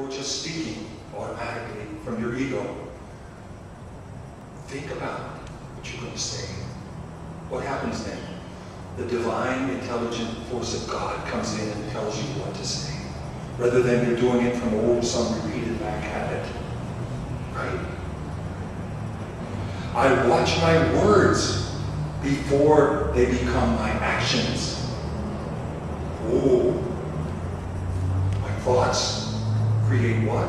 before just speaking automatically from your ego. Think about what you're going to say. What happens then? The divine, intelligent force of God comes in and tells you what to say, rather than you're doing it from old, some repeated back habit. Right? I watch my words before they become my actions. Oh, my thoughts create what?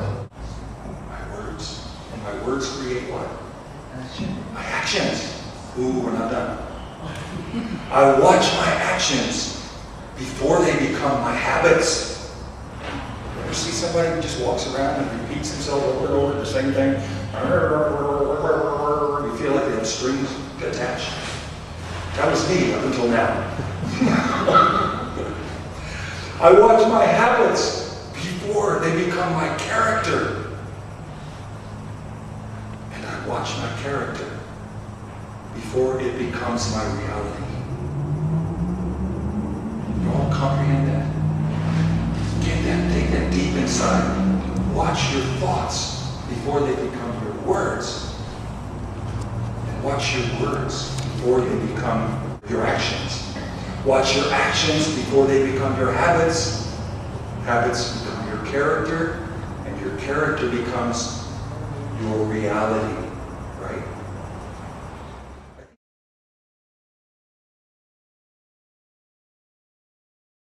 My words. And my words create what? My actions. Ooh, we're not done. I watch my actions before they become my habits. You ever see somebody who just walks around and repeats himself over and over the same thing? You feel like they have strings attached. That was me up until now. I watch my habits before they become my character. And I watch my character before it becomes my reality. You all comprehend that? Get that, take that deep inside. Watch your thoughts before they become your words. And watch your words before they become your actions. Watch your actions before they become your habits. Habits become your character, and your character becomes your reality, right?